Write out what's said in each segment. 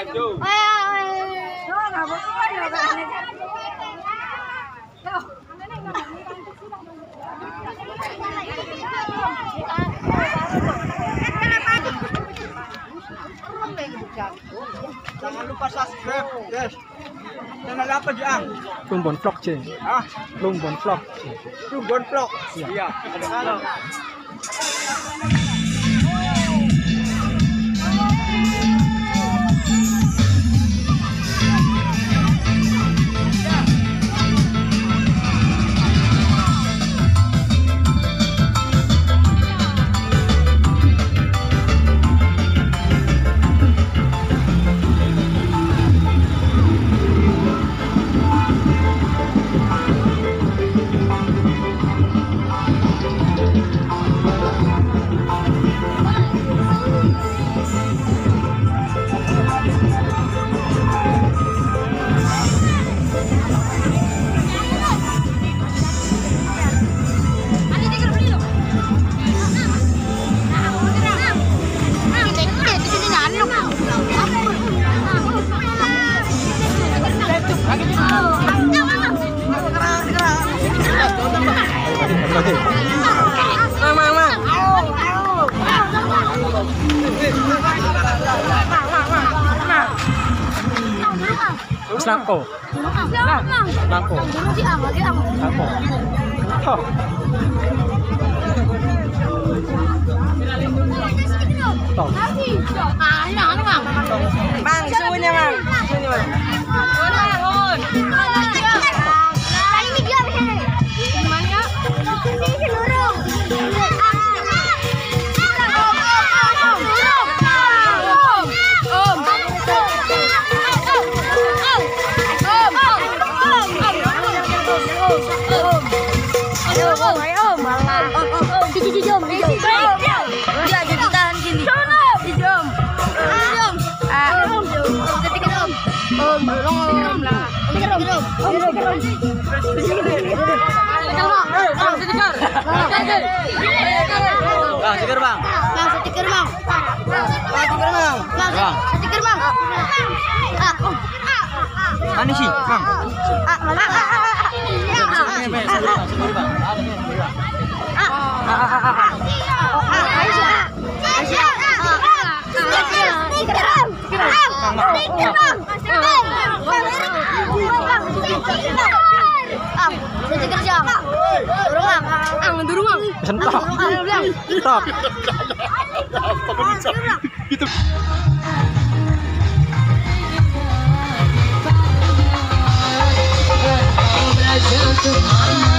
Maju. Ayo. Jangan lupa subscribe, guys. Channel apa Jang? Plumbon Vlog C. Ah, Plumbon Vlog. Plumbon Vlog. Iya. Iya. Lang cổ Lang cổ Lang cổ Tổng Ba cổ, xui cổ, mà cổ, nha cổ, Bang, seger bang. Bang, stiker bang. Bang, seger bang. Bang, stiker bang. Ah, om. Mana sih, bang? Ah, mana? Ah, ah, Get the. Thank.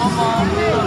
Mama.